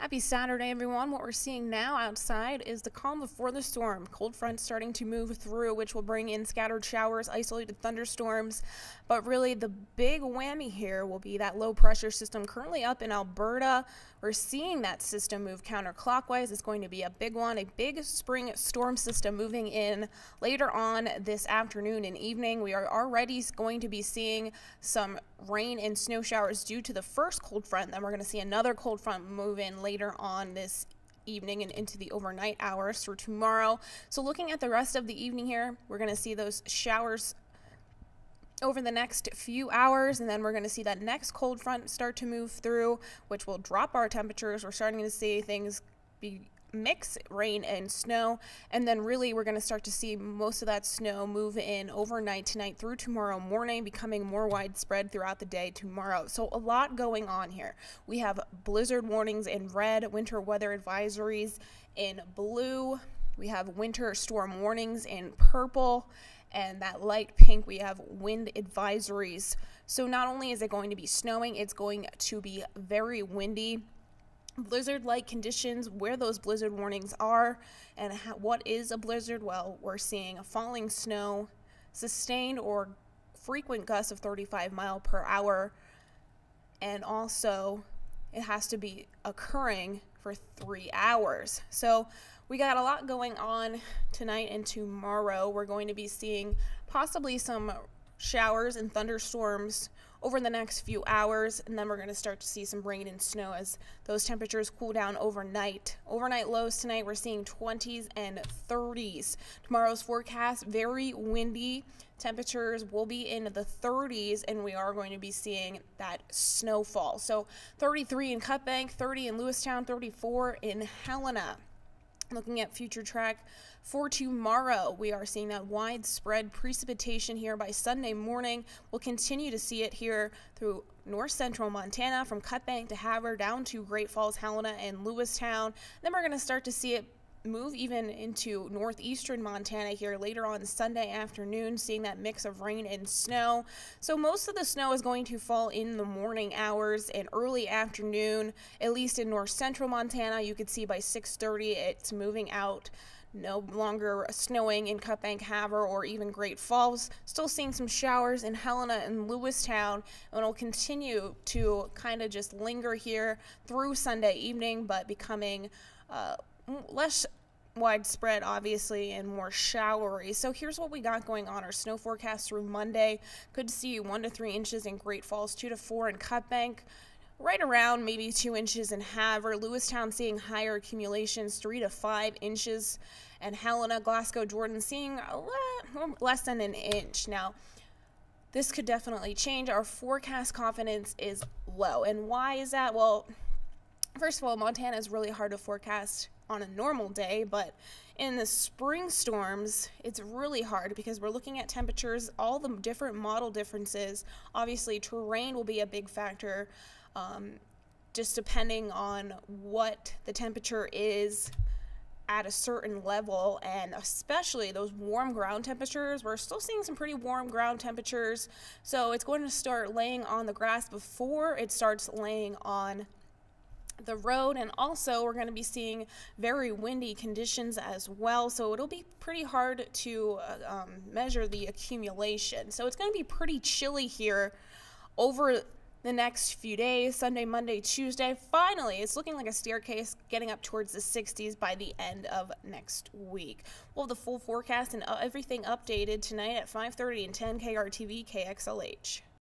Happy Saturday, everyone. What we're seeing now outside is the calm before the storm. Cold front starting to move through, which will bring in scattered showers, isolated thunderstorms. But really, the big whammy here will be that low pressure system currently up in Alberta. We're seeing that system move counterclockwise. It's going to be a big one, a big spring storm system moving in later on this afternoon and evening. We are already going to be seeing some rain and snow showers due to the first cold front. Then we're going to see another cold front move in later on this evening and into the overnight hours for tomorrow. So, looking at the rest of the evening here, we're going to see those showers over the next few hours, and then we're going to see that next cold front start to move through, which will drop our temperatures. We're starting to see things be mix rain and snow and then really we're going to start to see most of that snow move in overnight tonight through tomorrow morning becoming more widespread throughout the day tomorrow so a lot going on here we have blizzard warnings in red winter weather advisories in blue we have winter storm warnings in purple and that light pink we have wind advisories. So not only is it going to be snowing, it's going to be very windy. Blizzard like conditions, where those blizzard warnings are, and how, what is a blizzard? Well, we're seeing a falling snow, sustained or frequent gusts of 35 mile per hour, and also it has to be occurring for three hours. So we got a lot going on tonight and tomorrow. We're going to be seeing possibly some showers and thunderstorms over the next few hours, and then we're going to start to see some rain and snow as those temperatures cool down overnight. Overnight lows tonight, we're seeing 20s and 30s. Tomorrow's forecast, very windy. Temperatures will be in the 30s, and we are going to be seeing that snowfall. So 33 in Cut Bank, 30 in Lewistown, 34 in Helena. Looking at future track for tomorrow, we are seeing that widespread precipitation here by Sunday morning. We'll continue to see it here through north central Montana from Cut Bank to Havre down to Great Falls, Helena, and Lewistown. Then we're going to start to see it move even into northeastern Montana here later on Sunday afternoon, seeing that mix of rain and snow. So most of the snow is going to fall in the morning hours and early afternoon, at least in north central Montana. You could see by 6:30 it's moving out. No longer snowing in Cut Bank Havre or even Great Falls. Still seeing some showers in Helena and Lewistown, and it'll continue to kind of just linger here through Sunday evening, but becoming uh, less widespread, obviously, and more showery. So here's what we got going on. Our snow forecast through Monday could see one to three inches in Great Falls, two to four in Cut Bank. Right around maybe two inches in Havre. Lewistown seeing higher accumulations, three to five inches. And Helena, Glasgow, Jordan seeing a lot less than an inch. Now, this could definitely change. Our forecast confidence is low. And why is that? Well, first of all, Montana is really hard to forecast on a normal day, but in the spring storms, it's really hard because we're looking at temperatures, all the different model differences. Obviously, terrain will be a big factor, um, just depending on what the temperature is at a certain level, and especially those warm ground temperatures. We're still seeing some pretty warm ground temperatures, so it's going to start laying on the grass before it starts laying on the road and also we're going to be seeing very windy conditions as well. So it'll be pretty hard to uh, um, measure the accumulation. So it's going to be pretty chilly here over the next few days sunday monday tuesday. Finally it's looking like a staircase getting up towards the 60s by the end of next week. We'll have the full forecast and uh, everything updated tonight at 5.30 and 10 krtv kxlh